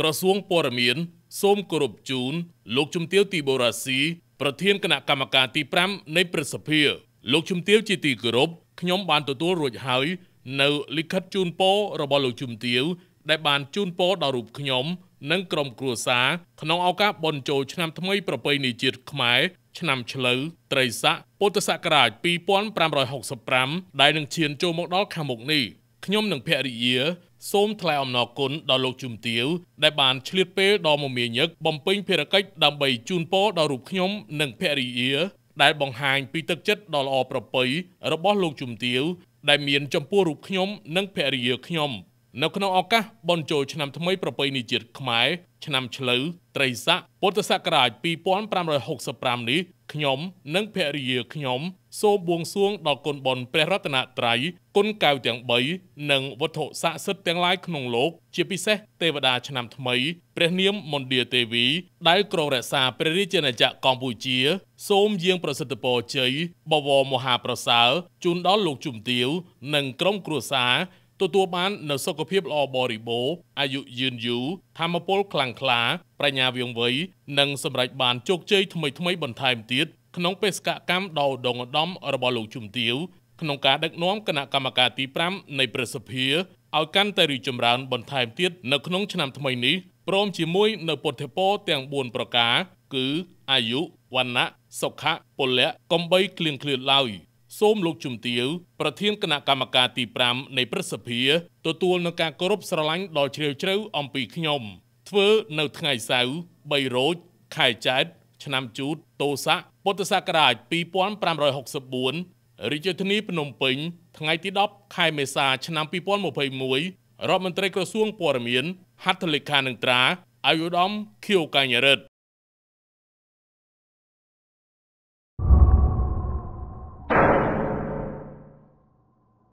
ក្រសួងព័ត៌មាន សូមគោរពជូន លោកជំទាវទីបូរ៉ាស៊ីប្រធានគណៈកម្មការទី5នៃព្រឹទ្ធសភាលោកជំទាវជាទីគោរពខ្ញុំបានទទួលរួចហើយ នៅលិខិតជូនពររបស់លោកជំទាវដែលបានជូនពរដល់រូបខ្ញុំ និងក្រុមគ្រួសារក្នុងឱកាសបុណ្យចូលឆ្នាំថ្មីប្រពៃណីជាតិខ្មែរឆ្នាំឆ្លូវត្រីស័កពុទ្ធសករាជ2565ដែលនឹងឈានចូលមកដល់ខាងមុខនេះ ខ្ញុំនិងភរិយាសូមថ្លែងអំណរគុណដល់លោកជំទាវដែលបានឆ្លៀតពេលដ៏មមាញឹកបំពេញភារកិច្ចដើម្បីជូនពរដល់រូបខ្ញុំនិងភរិយា ដែលបង្ហាញពីទឹកចិត្តដ៏ល្អប្រពៃរបស់លោកជំទាវដែលមានចំពោះរូបខ្ញុំនិងភរិយាខ្ញុំ នៅក្នុងឱកាសបុណ្យចូលឆ្នាំថ្មីប្រពៃណីជាតិខ្មែរឆ្នាំឆ្លូវត្រីស័កពុទ្ធសករាជ2565នេះខ្ញុំនិងភរិយាខ្ញុំសូមបួងសួងដល់គុណបុណ្យព្រះរតនត្រ័យគុណកៅទាំង3និងវត្ថុស័ក្តិសិទ្ធិទាំងឡាយក្នុងលោកជាពិសេសទេវតាឆ្នាំថ្មីព្រះនាមមន្តាទេវីដែលគ្រងរក្សាព្រះរាជាណាចក្រកម្ពុជា សូមយាងប្រសិទ្ធពរជ័យបវរមហាប្រសើរជូនដល់លោកជំទាវនិងក្រុមគ្រួសារ ទទួលបាននូវសុខភាពល្អបរិបូរណ៍អាយុយឺនយូរធម្មពលខ្លាំងក្លា ប្រាជ្ញាវាងវៃនិងសម្រេចបានជោគជ័យថ្មីថ្មីបន្ថែមទៀតក្នុងបេសកកម្មដ៏ឧត្តមឧត្តមរបស់លោកជំទាវក្នុងការដឹកនាំគណៈកម្មការទី5នៃប្រសិទ្ធិឲ្យកាន់តែរីកចម្រើន បន្ថែមទៀតនៅក្នុងឆ្នាំថ្មីនេះព្រមជាមួយនៅពុទ្ធពរទាំង4ប្រការ គឺអាយុវណ្ណៈសុខៈពលៈកំបីគ្លៀងឃ្លាតឡើយ សូមលោកជំទាវប្រធានគណៈកម្មការទី5នៃព្រឹទ្ធសភាទទួលនឹងការគោរពស្រឡាញ់ដ៏ជ្រាលជ្រៅអំពីខ្ញុំ ធ្វើនៅថ្ងៃសៅរ៍3រោចខែចែកឆ្នាំជូតតោស័កពុទ្ធសករាជ2564រាជធានីភ្នំពេញ ថ្ងៃទី10ខែមេសាឆ្នាំ2021រដ្ឋមន្ត្រីក្រសួងព័ត៌មានហត្ថលេខានឹងត្រាអាយុដំខៀវកញ្ញរិទ្ធ